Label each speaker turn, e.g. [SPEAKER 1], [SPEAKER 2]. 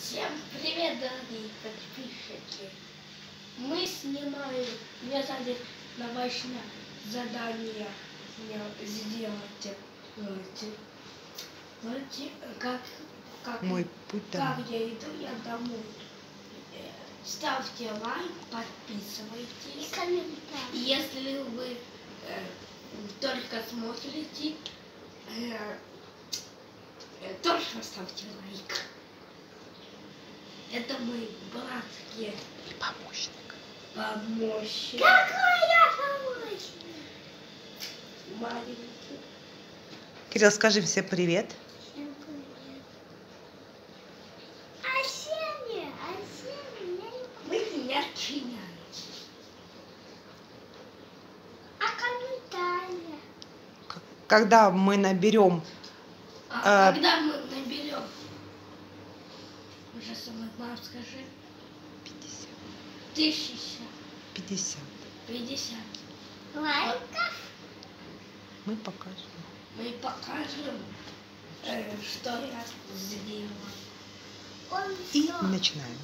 [SPEAKER 1] Всем привет, дорогие подписчики! Мы снимаем, мне сзади научное задание сделать. Знаете, знаете, как, как,
[SPEAKER 2] Мой путь
[SPEAKER 1] как
[SPEAKER 2] домой.
[SPEAKER 1] я иду я домой. Э, Ставьте лайк, подписывайтесь. И если вы э, только смотрите, э, э, тоже ставьте лайк. Это мой братский
[SPEAKER 2] Помощник.
[SPEAKER 1] помощник.
[SPEAKER 3] Какой я помощник?
[SPEAKER 1] Маленький.
[SPEAKER 2] Кирилл, скажи всем привет.
[SPEAKER 3] Всем привет. Я не
[SPEAKER 1] Мы не отчиняем.
[SPEAKER 3] А комментария?
[SPEAKER 2] К- Когда мы наберем,
[SPEAKER 1] А
[SPEAKER 2] А,
[SPEAKER 1] когда мы наберем? Уже самое главное скажи.
[SPEAKER 2] 50.
[SPEAKER 1] Тысяча
[SPEAKER 2] 50.
[SPEAKER 1] пятьдесят.
[SPEAKER 3] Лайков?
[SPEAKER 2] Мы покажем.
[SPEAKER 1] Мы покажем, э, что я сделала.
[SPEAKER 2] И начинаем.